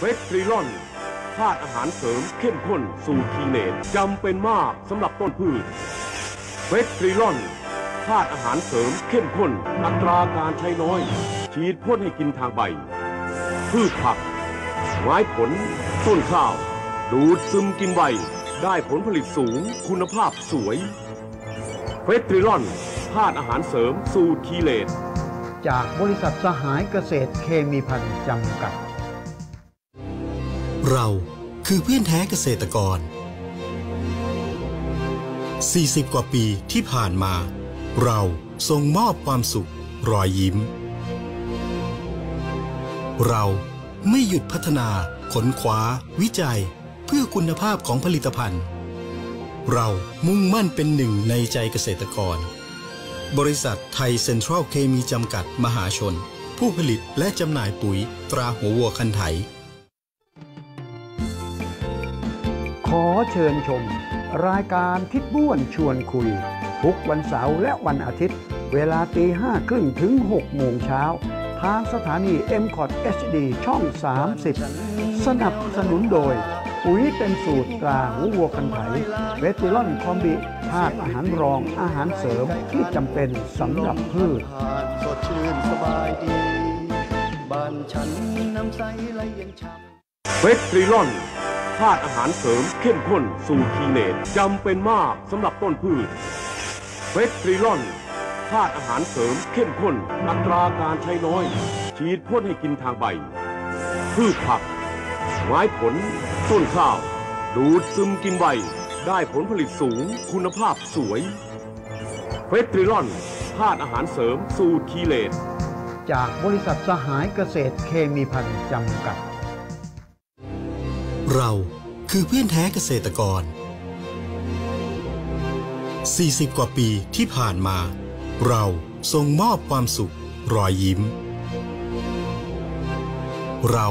เฟตริลอนธาตุอาหารเสริมเข้มข้นสูตรคีเลตจำเป็นมากสำหรับต้นพืชเฟตริลอนธาตุอาหารเสริมเข้มข้น อัตราการใช้น้อย ฉีดพ่นให้กินทางใบ พืชผัก ไม้ผล ต้นข้าว ดูดซึมกินใบ ได้ผลผลิตสูง คุณภาพสวยเฟตริลอนธาตุอาหารเสริมสูตรคีเลตจากบริษัทสหายเกษตรเคมีพันธ์จำกัด เราคือเพื่อนแท้เกษตรกร 40 กว่าปีที่ผ่านมา เราส่งมอบความสุข รอยยิ้ม เราไม่หยุดพัฒนาค้นคว้าวิจัย เพื่อคุณภาพของผลิตภัณฑ์ เรามุ่งมั่นเป็นหนึ่งในใจเกษตรกร บริษัทไทยเซ็นทรัลเคมีจำกัดมหาชน ผู้ผลิตและจำหน่ายปุ๋ยตราหัววัวคันไถ ขอเชิญชม รายการทิศบ้วนชวนคุย ทุกวันเสาร์และวันอาทิตย์ เวลาตีห้าครึ่งถึง6โมงเช้า ทางสถานี m c o t HD ช่อง 30 สนับสนุนโดย ปุ๋ยเป็นสูตรตราหัววัวคันไถเฟตริลอนคอมบิธาตุอาหารรองอาหารเสริมที่จำเป็นสำหรับพืชสดชื่นสบายดีบ้านฉันน้ำใสไหลเย็นช่ำเฟตริลอน ธาตุอาหารเสริมเข้มข้นสูตรคีเลตจำเป็นมากสำหรับต้นพืชเฟตริลอนธาตุอาหารเสริมเข้มข้น อัตราการใช้น้อย ฉีดพ่นให้กินทางใบ พืชผัก ไม้ผล ต้นข้าว ดูดซึมกินใบ ได้ผลผลิตสูง คุณภาพสวย เฟตริลอนธาตุอาหารเสริมสูตรคีเลตจากบริษัทสหายเกษตรเคมีภัณฑ์จำกัด เราคือเพื่อนแท้เกษตรกร 40 กว่าปีที่ผ่านมา เราส่งมอบความสุขรอยยิ้ม เรา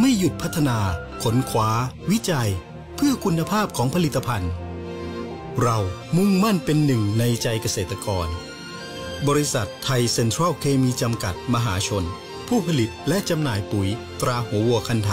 ไม่หยุดพัฒนาค้นคว้าวิจัย เพื่อคุณภาพของผลิตภัณฑ์ เรามุ่งมั่นเป็นหนึ่งในใจเกษตรกร บริษัทไทยเซ็นทรัลเคมีจำกัดมหาชน ผู้ผลิตและจำหน่ายปุ๋ยตราหัววัวคันไถ